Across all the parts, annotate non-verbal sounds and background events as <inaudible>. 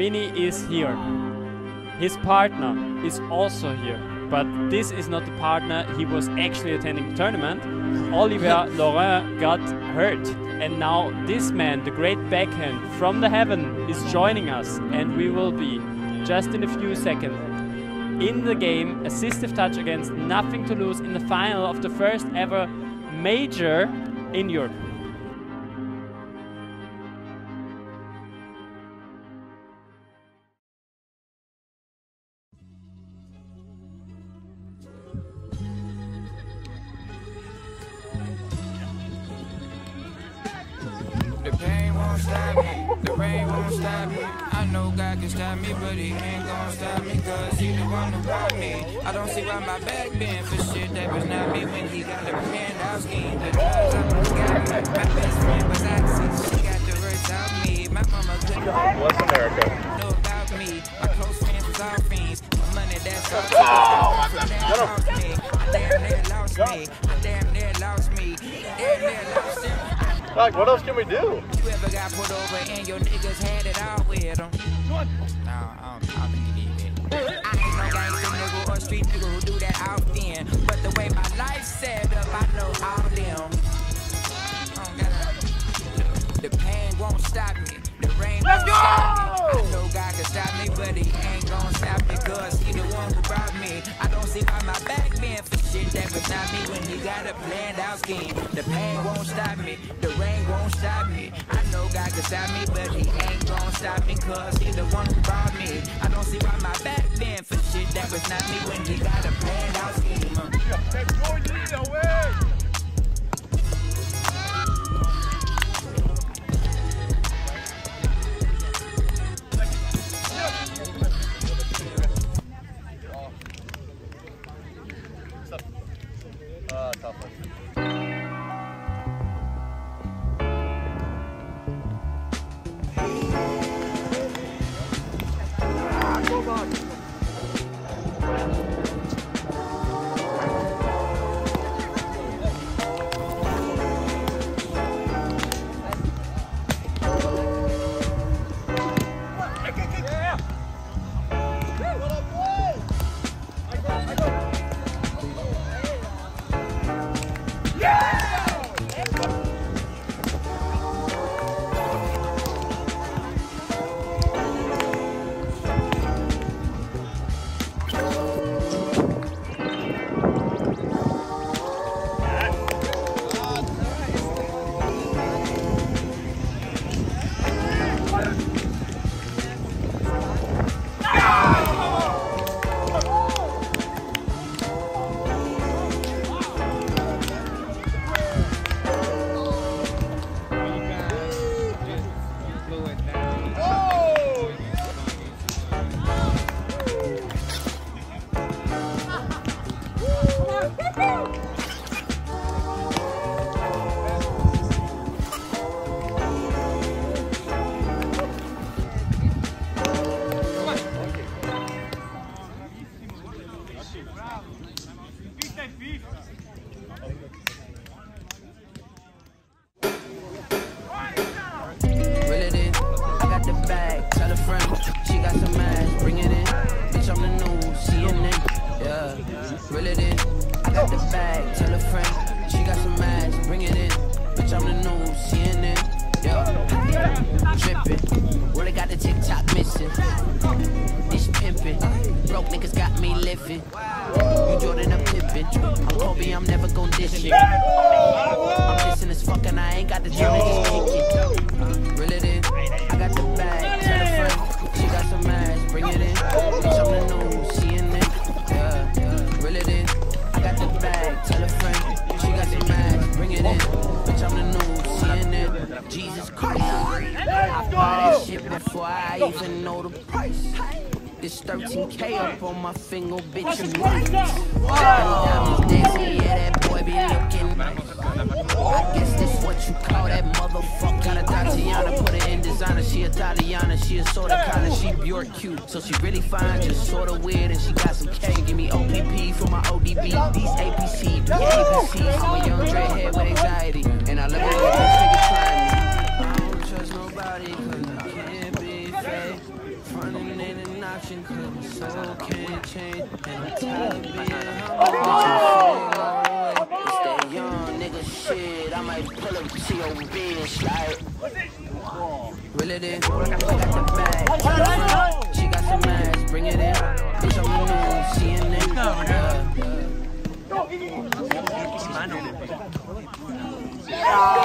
Vinny is here. His partner is also here. But this is not the partner, he was actually attending the tournament. Olivier <laughs> Laurent got hurt. And now this man, the great backhand from the heaven, is joining us. And we will be, just in a few seconds, in the game, assistive touch against Nothing Toulouse in the final of the first ever major in Europe. Stop me, the rain won't stop me. I know God can stop me, but He ain't gonna stop me, cause He the one who brought me. I don't see why my back bend for shit that was not me when He got the handout scheme. The drugs almost got me. My best friend was Oxy, she got the words out me. My mama couldn't Bless America. know about me. My close friends was all fiends. My money that's all oh, me. I damn near lost me. I damn near lost me. Damn near lost him. Like, what else can we do? You ever got put over and your niggas had it all with them? No, I don't, I don't think you need. I ain't no gangster nigga or street nigga who do that often. But the way my life set up, I know all them. The pain won't stop me. The rain won't stop me. I know God can stop me, but he ain't gonna stop me cause he the one who brought me. I don't see why my back not me when he got a planned out scheme. The pain won't stop me. The rain won't stop me. I know God can stop me, but he ain't gonna stop me cause he the one who brought me. I don't see why my back bend for shit that was not me when he got a planned out scheme. Drippin'. Really got the TikTok missing. This pimpin'. Broke niggas got me living. You Jordan a Pippin. I'm Kobe, I'm never gon' dish it. I'm dissing as fuck and I ain't got the gym niggas kicking. Reel it Jesus Christ. I bought this shit before I even know the price. This 13K up on my finger, bitch, you right. Dancing, yeah, that boy be looking. I guess this what you call that motherfucker. Got a Tatiana, put it in designer. She a Tatiana, she a sorta kinda, she Bjork cute. So she really fine, just sorta weird, and she got some K. Give me OPP for my ODB. These APC, these APCs. I'm a young dreadhead with anxiety, and I love it chain and I'm tired. It's that young nigga shit. I might pull up to your bitch like. Reel it in. She got the bag. She got some ass. Bring it in. Bitch, CNN. Yeah.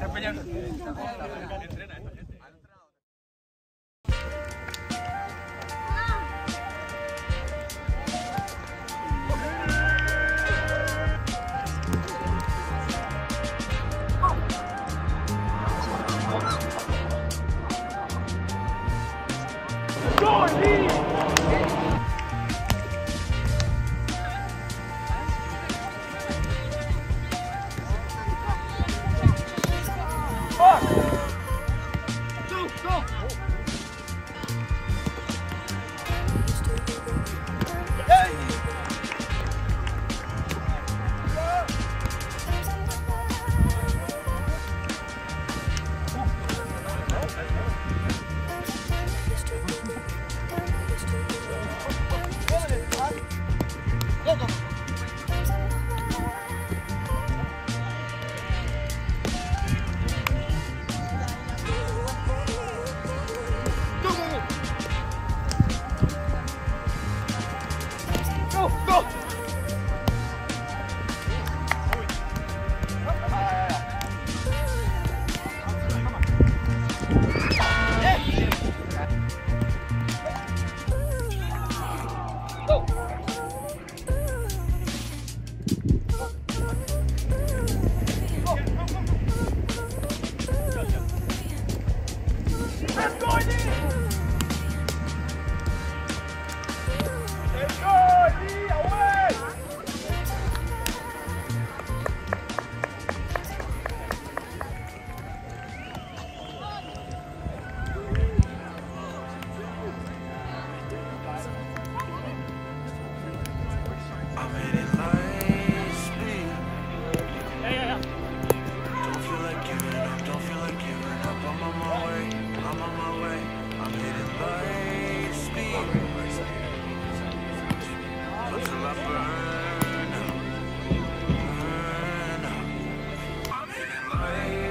Tapi punya. I.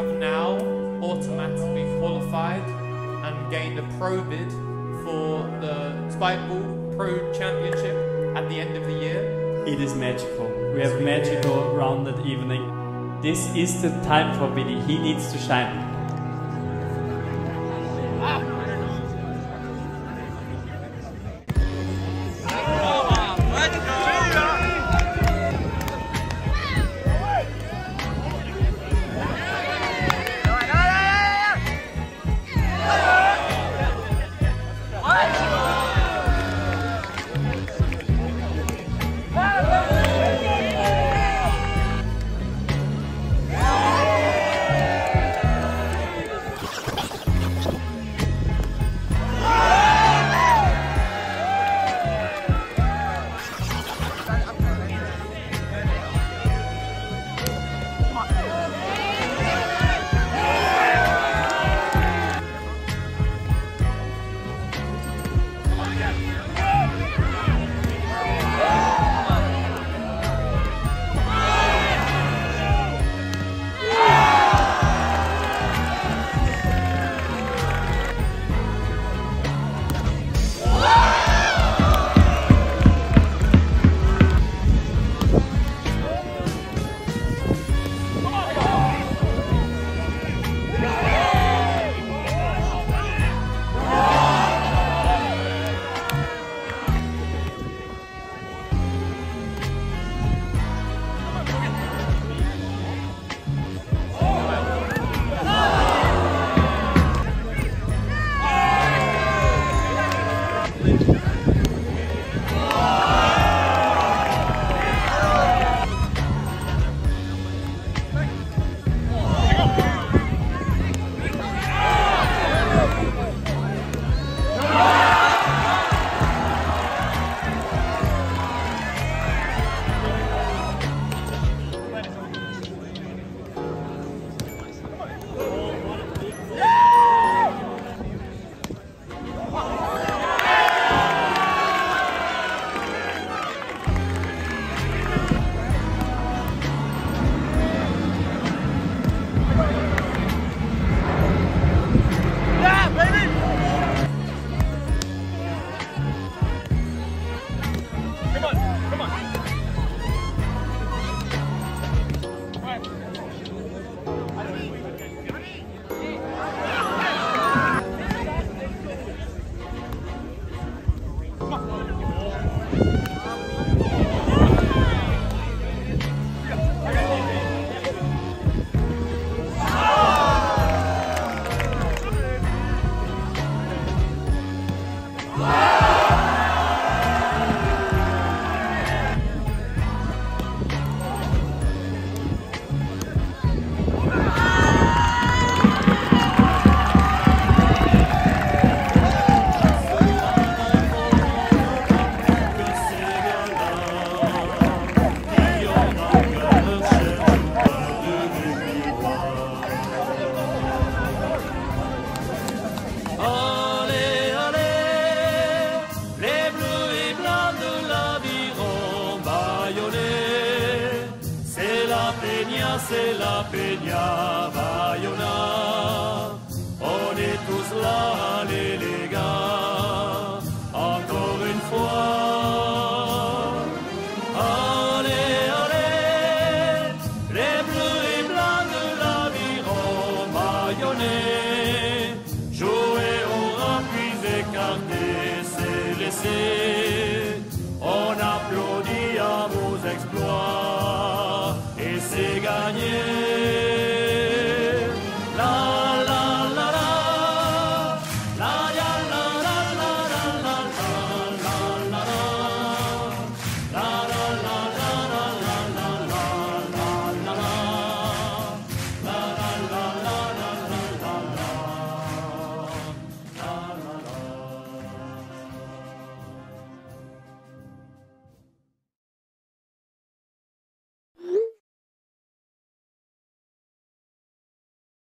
have now automatically qualified and gained a pro bid for the Spikeball Pro Championship at the end of the year. It is magical. We have magical round that evening. This is the time for Billy. He needs to shine. Allez, whose love